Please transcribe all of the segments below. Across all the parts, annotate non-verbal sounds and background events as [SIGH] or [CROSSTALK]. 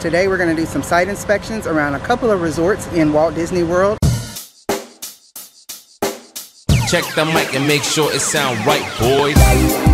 Today we're going to do some site inspections around a couple of resorts in Walt Disney World. Check the mic and make sure it sound right, boys.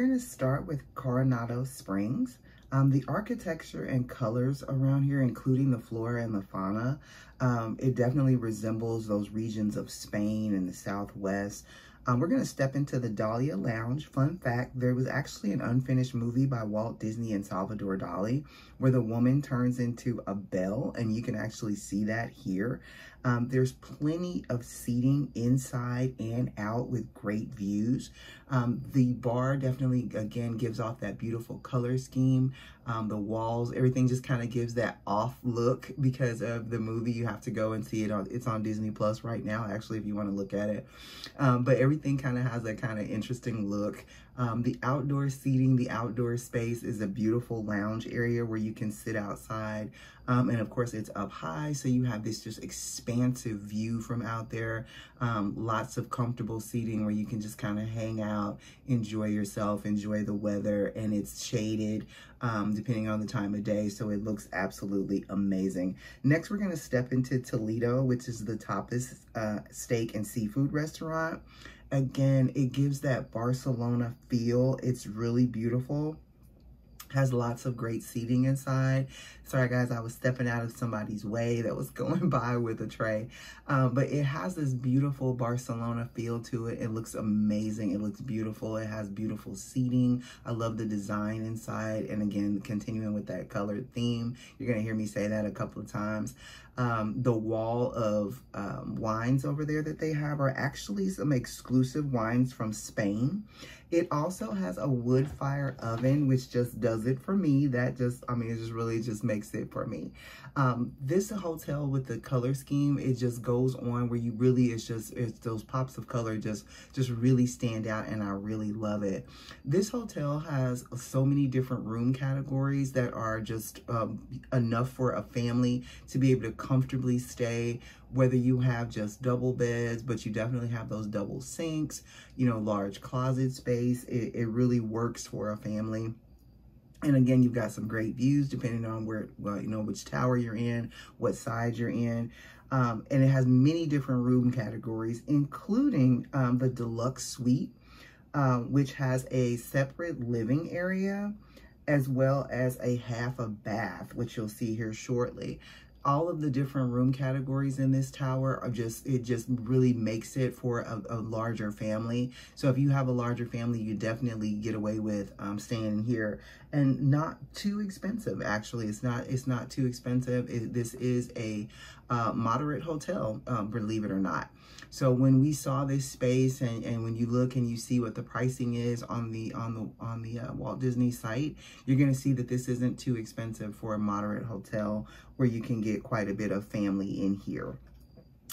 Going to start with Coronado Springs. Um, the architecture and colors around here, including the flora and the fauna, um, it definitely resembles those regions of Spain and the Southwest. Um, we're going to step into the Dahlia Lounge. Fun fact, there was actually an unfinished movie by Walt Disney and Salvador Dali where the woman turns into a bell, and you can actually see that here. Um, there's plenty of seating inside and out with great views. Um, the bar definitely, again, gives off that beautiful color scheme. Um, the walls, everything just kind of gives that off look because of the movie. You have to go and see it. On, it's on Disney Plus right now, actually, if you want to look at it. Um, but everything kind of has that kind of interesting look. Um, the outdoor seating, the outdoor space is a beautiful lounge area where you can sit outside. Um, and of course it's up high, so you have this just expansive view from out there. Um, lots of comfortable seating where you can just kind of hang out, enjoy yourself, enjoy the weather, and it's shaded um, depending on the time of day, so it looks absolutely amazing. Next, we're gonna step into Toledo, which is the Tapas uh, Steak and Seafood Restaurant. Again, it gives that Barcelona feel. It's really beautiful. Has lots of great seating inside. Sorry guys, I was stepping out of somebody's way that was [LAUGHS] going by with a tray. Um, but it has this beautiful Barcelona feel to it. It looks amazing. It looks beautiful. It has beautiful seating. I love the design inside. And again, continuing with that colored theme, you're gonna hear me say that a couple of times. Um, the wall of um, wines over there that they have are actually some exclusive wines from Spain. It also has a wood fire oven, which just does it for me. That just, I mean, it just really just makes it for me. Um, this hotel with the color scheme, it just goes on where you really, it's just, it's those pops of color just, just really stand out and I really love it. This hotel has so many different room categories that are just um, enough for a family to be able to comfortably stay whether you have just double beds, but you definitely have those double sinks, you know, large closet space. It, it really works for a family. And again, you've got some great views depending on where, well, you know, which tower you're in, what side you're in. Um, and it has many different room categories, including um, the deluxe suite, um, which has a separate living area as well as a half a bath, which you'll see here shortly all of the different room categories in this tower are just, it just really makes it for a, a larger family. So if you have a larger family, you definitely get away with um, staying here and not too expensive. Actually, it's not, it's not too expensive. It, this is a uh, moderate hotel, um, believe it or not. So when we saw this space and, and when you look and you see what the pricing is on the on the on the uh, Walt Disney site, you're going to see that this isn't too expensive for a moderate hotel where you can get quite a bit of family in here.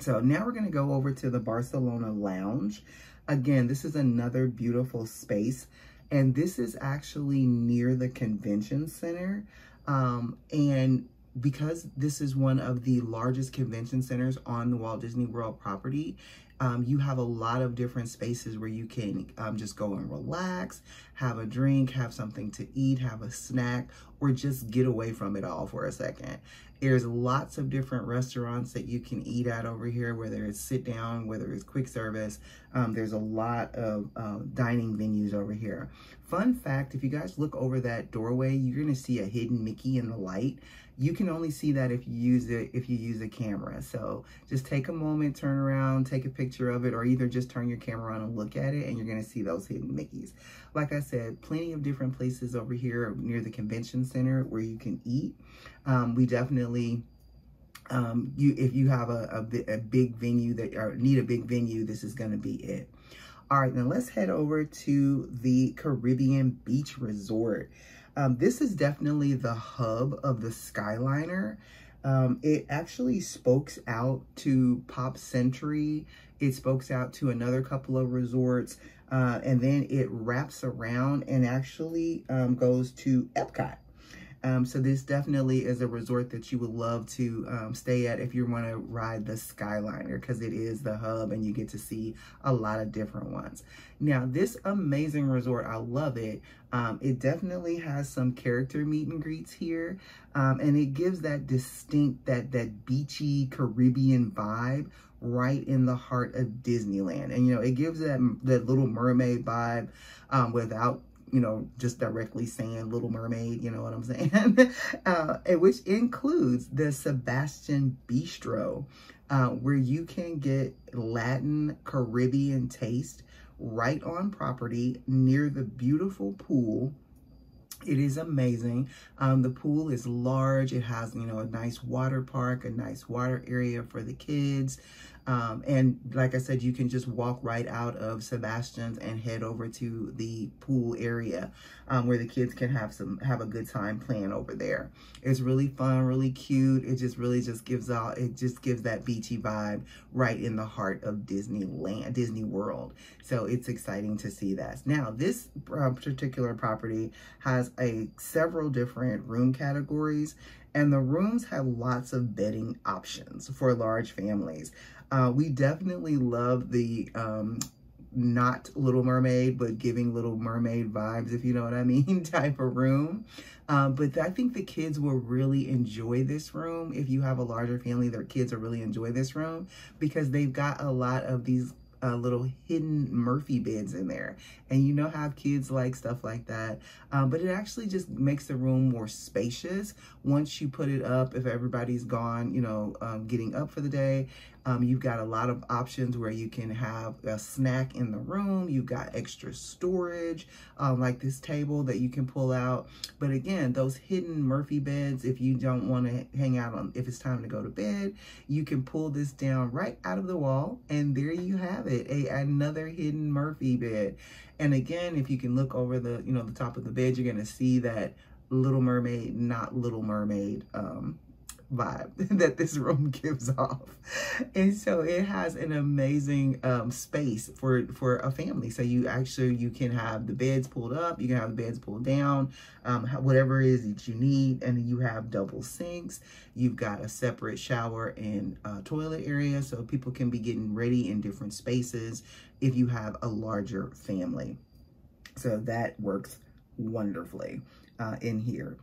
So now we're going to go over to the Barcelona Lounge. Again, this is another beautiful space. And this is actually near the convention center. Um, and because this is one of the largest convention centers on the Walt Disney World property, um, you have a lot of different spaces where you can um, just go and relax, have a drink, have something to eat, have a snack, or just get away from it all for a second. There's lots of different restaurants that you can eat at over here, whether it's sit down, whether it's quick service. Um, there's a lot of uh, dining venues over here. Fun fact, if you guys look over that doorway, you're gonna see a hidden Mickey in the light you can only see that if you use it if you use a camera. So just take a moment turn around take a picture of it or either just turn your camera on and look at it and you're going to see those hidden mickeys. Like i said plenty of different places over here near the convention center where you can eat. Um, we definitely um, you if you have a, a, a big venue that or need a big venue this is going to be it. All right now let's head over to the caribbean beach resort um, this is definitely the hub of the Skyliner. Um, it actually spokes out to Pop Century. It spokes out to another couple of resorts. Uh, and then it wraps around and actually um, goes to Epcot. Um, so this definitely is a resort that you would love to um, stay at if you want to ride the Skyliner because it is the hub and you get to see a lot of different ones. Now, this amazing resort, I love it. Um, it definitely has some character meet and greets here, um, and it gives that distinct, that that beachy Caribbean vibe right in the heart of Disneyland. And, you know, it gives that, that Little Mermaid vibe um, without you know, just directly saying Little Mermaid, you know what I'm saying? [LAUGHS] uh, which includes the Sebastian Bistro, uh, where you can get Latin Caribbean taste right on property near the beautiful pool. It is amazing. Um, the pool is large. It has, you know, a nice water park, a nice water area for the kids. Um, and like I said, you can just walk right out of Sebastian's and head over to the pool area um, where the kids can have some have a good time playing over there. It's really fun, really cute. It just really just gives out it just gives that beachy vibe right in the heart of Disneyland, Disney World. So it's exciting to see that. Now this uh, particular property has a several different room categories and the rooms have lots of bedding options for large families. Uh, we definitely love the um, not Little Mermaid, but giving Little Mermaid vibes, if you know what I mean, [LAUGHS] type of room. Um, but I think the kids will really enjoy this room. If you have a larger family, their kids will really enjoy this room because they've got a lot of these uh, little hidden Murphy beds in there. And you know how kids like stuff like that. Um, but it actually just makes the room more spacious once you put it up. If everybody's gone, you know, um, getting up for the day, um, you've got a lot of options where you can have a snack in the room. You've got extra storage, um, like this table that you can pull out. But again, those hidden Murphy beds, if you don't want to hang out on, if it's time to go to bed, you can pull this down right out of the wall. And there you have it, a another hidden Murphy bed. And again, if you can look over the, you know, the top of the bed, you're going to see that Little Mermaid, not Little Mermaid, um, vibe [LAUGHS] that this room [LAUGHS] gives off. And so it has an amazing um, space for, for a family. So you actually, you can have the beds pulled up, you can have the beds pulled down, um, whatever it is that you need. And you have double sinks. You've got a separate shower and uh, toilet area so people can be getting ready in different spaces if you have a larger family. So that works wonderfully uh, in here.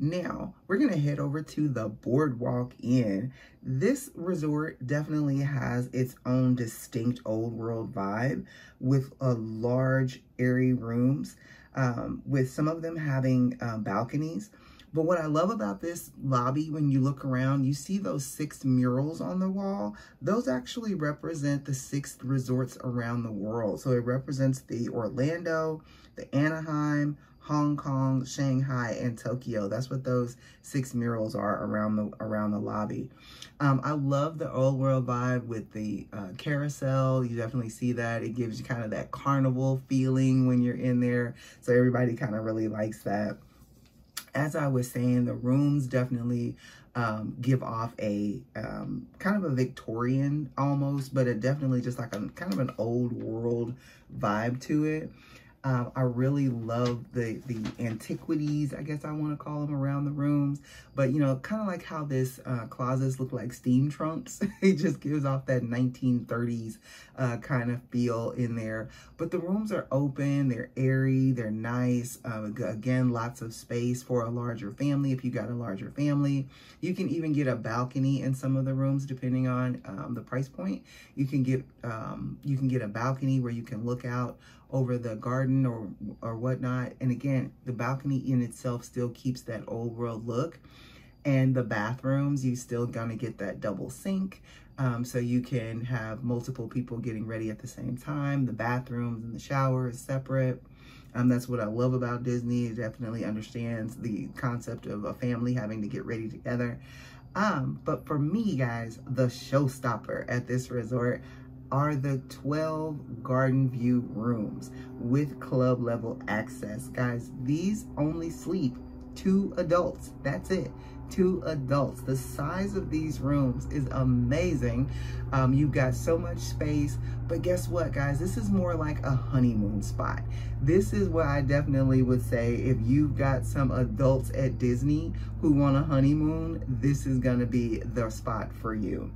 Now, we're going to head over to the Boardwalk Inn. This resort definitely has its own distinct old world vibe with a large, airy rooms, um, with some of them having um, balconies. But what I love about this lobby, when you look around, you see those six murals on the wall. Those actually represent the six resorts around the world. So it represents the Orlando, the Anaheim, Hong Kong, Shanghai, and Tokyo. That's what those six murals are around the around the lobby. Um, I love the old world vibe with the uh, carousel. You definitely see that. It gives you kind of that carnival feeling when you're in there. So everybody kind of really likes that. As I was saying, the rooms definitely um, give off a um, kind of a Victorian almost, but it definitely just like a kind of an old world vibe to it. Um, I really love the, the antiquities, I guess I want to call them, around the rooms. But, you know, kind of like how this uh, closets look like steam trunks. [LAUGHS] it just gives off that 1930s uh, kind of feel in there. But the rooms are open, they're airy, they're nice. Um, again, lots of space for a larger family if you got a larger family. You can even get a balcony in some of the rooms depending on um, the price point. You can get um, you can get a balcony where you can look out over the garden or or whatnot. And again, the balcony in itself still keeps that old world look. And the bathrooms, you still gonna get that double sink. Um, so you can have multiple people getting ready at the same time. The bathrooms and the shower is separate. Um, that's what I love about Disney. It definitely understands the concept of a family having to get ready together. Um, but for me, guys, the showstopper at this resort are the 12 garden view rooms with club level access. Guys, these only sleep two adults. That's it. two adults. The size of these rooms is amazing. Um, you've got so much space, but guess what, guys? This is more like a honeymoon spot. This is what I definitely would say if you've got some adults at Disney who want a honeymoon, this is gonna be the spot for you.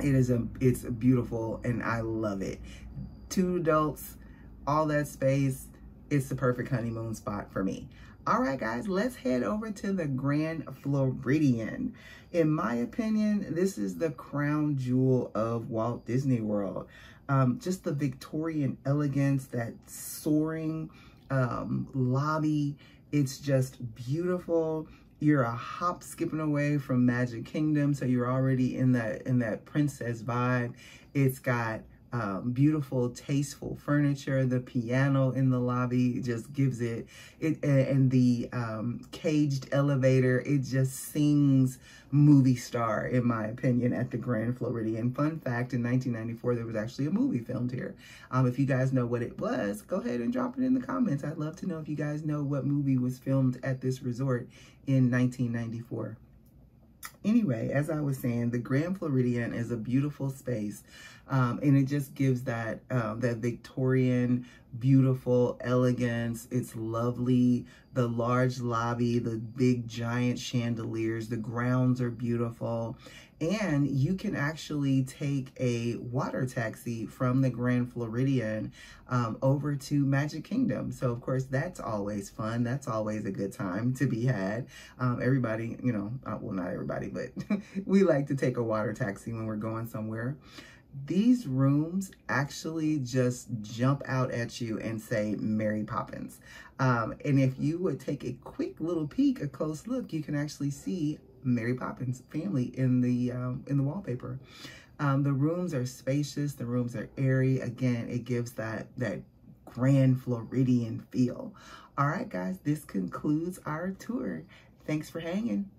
It is a, it's beautiful and I love it. Two adults, all that space, it's the perfect honeymoon spot for me. All right, guys, let's head over to the Grand Floridian. In my opinion, this is the crown jewel of Walt Disney World. Um, just the Victorian elegance, that soaring um, lobby. It's just beautiful. You're a hop skipping away from Magic Kingdom, so you're already in that in that princess vibe. It's got um, beautiful, tasteful furniture. The piano in the lobby just gives it, it and the um, caged elevator, it just sings movie star, in my opinion, at the Grand Floridian. Fun fact, in 1994, there was actually a movie filmed here. Um, if you guys know what it was, go ahead and drop it in the comments. I'd love to know if you guys know what movie was filmed at this resort in 1994. Anyway, as I was saying, the Grand Floridian is a beautiful space. Um, and it just gives that um, that Victorian, beautiful elegance. It's lovely. The large lobby, the big giant chandeliers, the grounds are beautiful. And you can actually take a water taxi from the Grand Floridian um, over to Magic Kingdom. So, of course, that's always fun. That's always a good time to be had. Um, everybody, you know, uh, well, not everybody, but [LAUGHS] we like to take a water taxi when we're going somewhere these rooms actually just jump out at you and say Mary Poppins. Um, and if you would take a quick little peek, a close look, you can actually see Mary Poppins family in the um, in the wallpaper. Um, the rooms are spacious. The rooms are airy. Again, it gives that that grand Floridian feel. All right, guys, this concludes our tour. Thanks for hanging.